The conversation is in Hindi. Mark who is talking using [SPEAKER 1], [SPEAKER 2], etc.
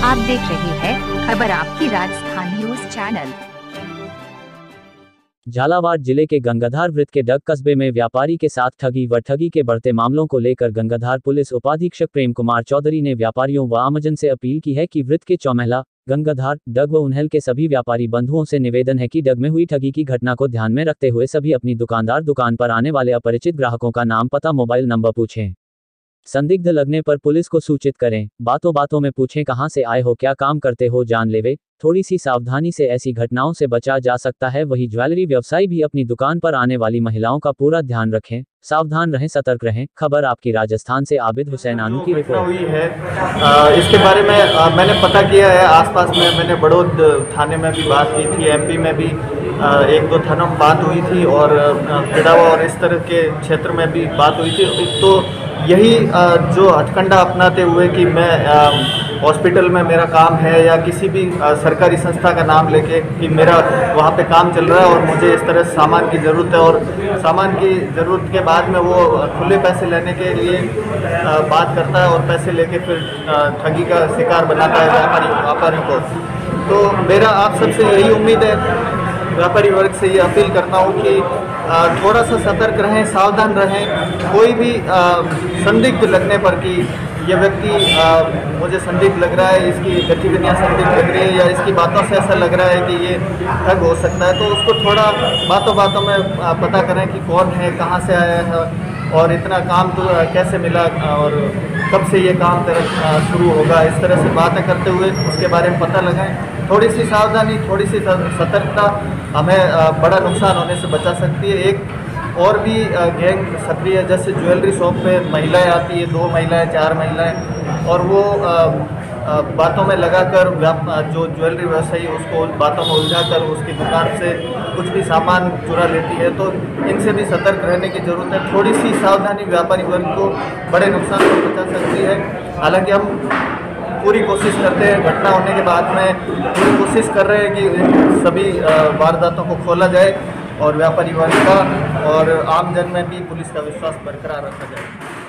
[SPEAKER 1] आप देख रहे हैं खबर आपकी राजस्थान न्यूज़ चैनल।
[SPEAKER 2] झालावाड़ ज़िले के गंगाधार वृत्त के डग कस्बे में व्यापारी के साथ ठगी व ठगी के बढ़ते मामलों को लेकर गंगाधार पुलिस उपाधीक्षक प्रेम कुमार चौधरी ने व्यापारियों व आमजन से अपील की है कि वृत्त के चौमहला, गंगाधार, डग व उन्हेल के सभी व्यापारी बंधुओं से निवेदन है कि डग में हुई ठगी की घटना को ध्यान में रखते हुए सभी अपनी दुकानदार दुकान पर आने वाले अपरिचित ग्राहकों का नाम, पता, मोबाइल नंबर पूछें। संदिग्ध लगने पर पुलिस को सूचित करें बातों बातों में पूछें कहाँ से आए हो क्या काम करते हो जान लेवे। थोड़ी सी सावधानी से ऐसी घटनाओं से बचा जा सकता है वही ज्वेलरी व्यवसायी भी अपनी दुकान पर आने वाली महिलाओं का पूरा ध्यान रखें। सावधान रहें सतर्क रहें। खबर आपकी राजस्थान से आबिद हुसैन आनू की रिपोर्ट।
[SPEAKER 3] हुई है। आ, इसके बारे में आ, मैंने पता किया है आसपास में मैंने बड़ौद थाने में भी बात की थी एमपी में भी आ, एक दो थानों में बात हुई थी और पिड़ावा और इस तरह के क्षेत्र में भी बात हुई थी। तो यही जो हथकंडा अपनाते हुए कि मैं हॉस्पिटल में मेरा काम है या किसी भी सरकारी संस्था का नाम लेके कि मेरा वहाँ पे काम चल रहा है और मुझे इस तरह सामान की ज़रूरत है और सामान की ज़रूरत के बाद में वो खुले पैसे लेने के लिए बात करता है और पैसे लेके फिर ठगी का शिकार बनाता है व्यापारी, व्यापारियों को। तो मेरा आप सबसे यही उम्मीद है, व्यापारी वर्ग से ये अपील करता हूँ कि थोड़ा सा सतर्क रहें, सावधान रहें। कोई भी संदिग्ध लगने पर कि ये व्यक्ति मुझे संदिग्ध लग रहा है, इसकी गतिविधियाँ संदिग्ध लग रही है या इसकी बातों से ऐसा लग रहा है कि ये ठग हो सकता है तो उसको थोड़ा बातों बातों में पता करें कि कौन है, कहाँ से आया है। और इतना काम तो कैसे मिला और कब से ये काम शुरू होगा? इस तरह से बातें करते हुए उसके बारे में पता लगाएँ। थोड़ी सी सावधानी थोड़ी सी, सतर्कता हमें बड़ा नुकसान होने से बचा सकती है। एक और भी गैंग सक्रिय, जैसे ज्वेलरी शॉप पे महिलाएँ आती है, दो महिलाएँ, चार महिलाएँ, और वो बातों में लगाकर जो ज्वेलरी व्यवसायी उसको बातों में उलझाकर उसकी दुकान से कुछ भी सामान चुरा लेती है तो इनसे भी सतर्क रहने की ज़रूरत है। थोड़ी सी सावधानी व्यापारी वर्ग को बड़े नुकसान से बचा सकती है। हालाँकि हम पूरी कोशिश करते हैं, घटना होने के बाद में पूरी कोशिश कर रहे हैं कि सभी वारदातों को खोला जाए और व्यापारी वर्ग का और आमजन में भी पुलिस का विश्वास बरकरार रखा जाए।